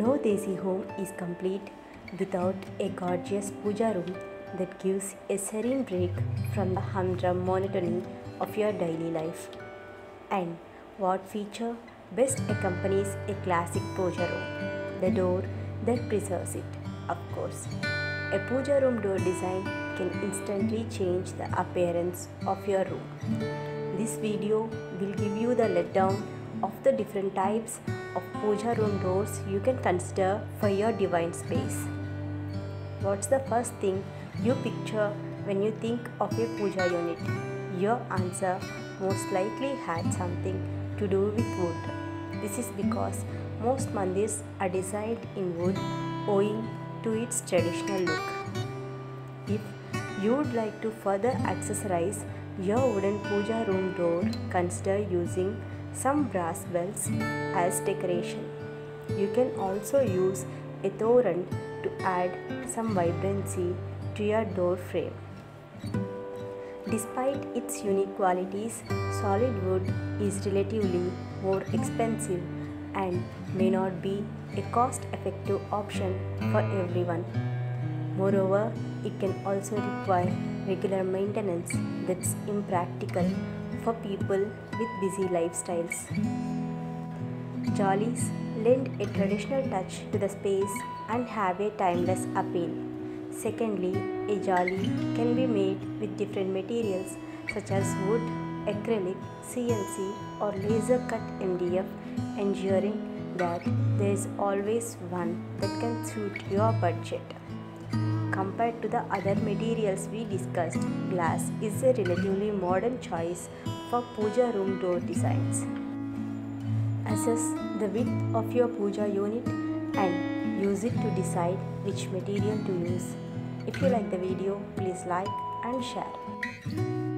No Desi home is complete without a gorgeous puja room that gives a serene break from the humdrum monotony of your daily life. And what feature best accompanies a classic puja room? The door that preserves it, of course. A puja room door design can instantly change the appearance of your room. This video will give you the letdown of the different types of puja room doors you can consider for your divine space. What's the first thing you picture when you think of a puja unit? Your answer most likely had something to do with wood. This is because most mandirs are designed in wood owing to its traditional look. If you would like to further accessorize your wooden puja room door, consider using some brass bells as decoration. You can also use a toran to add some vibrancy to your door frame. Despite its unique qualities, solid wood is relatively more expensive and may not be a cost effective option for everyone. Moreover, it can also require regular maintenance that's impractical for people with busy lifestyles. Jaalis lend a traditional touch to the space and have a timeless appeal. Secondly, a jaali can be made with different materials such as wood, acrylic, CNC, or laser cut MDF, ensuring that there is always one that can suit your budget. Compared to the other materials we discussed, glass is a relatively modern choice for puja room door designs. Assess the width of your puja unit and use it to decide which material to use. If you like the video, please like and share.